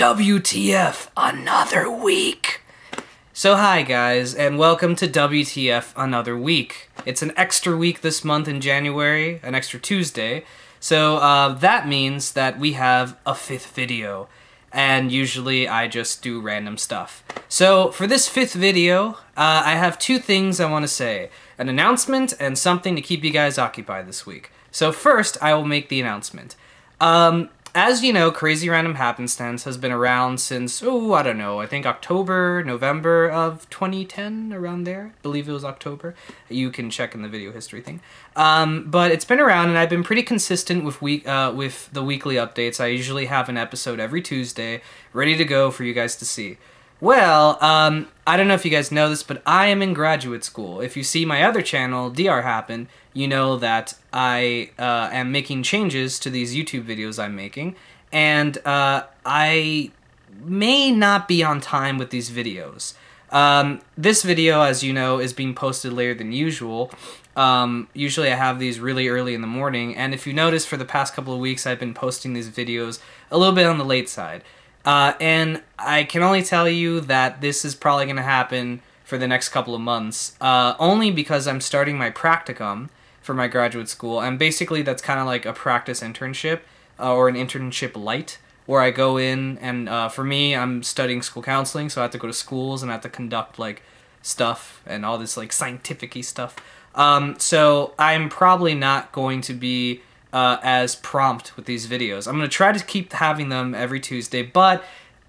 WTF, another week. So, hi guys, and welcome to WTF Another Week. It's an extra week this month in January, an extra Tuesday. So, uh, that means that we have a fifth video. And usually I just do random stuff. So, for this fifth video, uh, I have two things I want to say an announcement and something to keep you guys occupied this week. So, first, I will make the announcement. Um, as you know, Crazy Random Happenstance has been around since, oh, I don't know, I think October, November of 2010, around there. I believe it was October. You can check in the video history thing. Um, but it's been around, and I've been pretty consistent with week uh, with the weekly updates. I usually have an episode every Tuesday, ready to go for you guys to see. Well, um, I don't know if you guys know this, but I am in graduate school. If you see my other channel, DR Happen, you know that I uh, am making changes to these YouTube videos I'm making, and uh, I may not be on time with these videos. Um, this video, as you know, is being posted later than usual. Um, usually I have these really early in the morning, and if you notice, for the past couple of weeks, I've been posting these videos a little bit on the late side. Uh, and I can only tell you that this is probably going to happen for the next couple of months, uh, only because I'm starting my practicum for my graduate school, and basically that's kind of like a practice internship uh, or an internship light, where I go in and uh, for me, I'm studying school counseling, so I have to go to schools and I have to conduct like stuff and all this like scientific stuff. Um, so I'm probably not going to be uh, as prompt with these videos. I'm going to try to keep having them every Tuesday, but,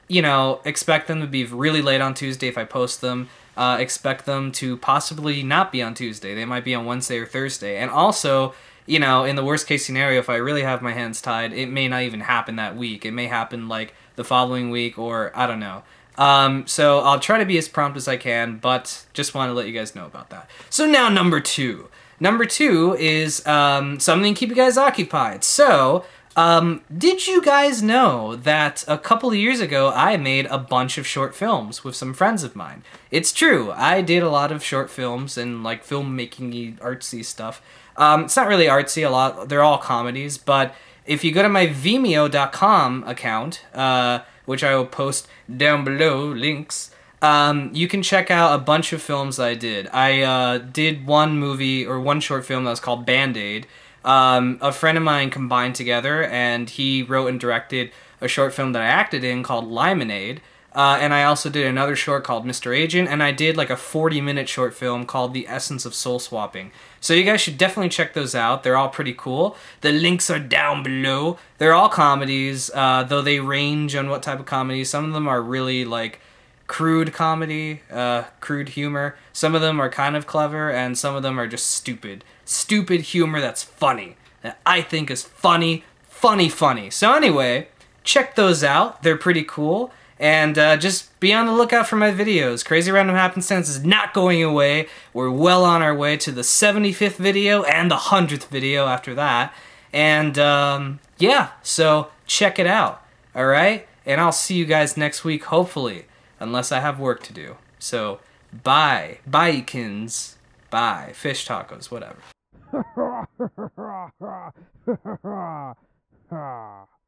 you know, expect them to be really late on Tuesday if I post them. Uh, expect them to possibly not be on Tuesday. They might be on Wednesday or Thursday. And also, you know, in the worst case scenario, if I really have my hands tied, it may not even happen that week. It may happen like the following week or I don't know. Um, so I'll try to be as prompt as I can, but just want to let you guys know about that. So now number two. Number two is um, something to keep you guys occupied. So, um, did you guys know that a couple of years ago I made a bunch of short films with some friends of mine? It's true, I did a lot of short films and like filmmaking artsy stuff. Um, it's not really artsy, a lot, they're all comedies, but if you go to my Vimeo.com account, uh, which I will post down below, links, um, you can check out a bunch of films I did. I uh, did one movie or one short film that was called Band Aid. Um, a friend of mine combined together, and he wrote and directed a short film that I acted in called Limanade. Uh, and I also did another short called Mr. Agent, and I did like a 40 minute short film called The Essence of Soul Swapping. So you guys should definitely check those out. They're all pretty cool. The links are down below. They're all comedies, uh, though they range on what type of comedy. Some of them are really like crude comedy, uh, crude humor. Some of them are kind of clever, and some of them are just stupid. Stupid humor that's funny. That I think is funny, funny, funny. So anyway, check those out. They're pretty cool. And uh, just be on the lookout for my videos. Crazy Random Happenstance is not going away. We're well on our way to the 75th video and the 100th video after that. And um, yeah, so check it out. All right? And I'll see you guys next week, hopefully unless I have work to do. So, bye. Bye, kins. Bye. Fish tacos, whatever.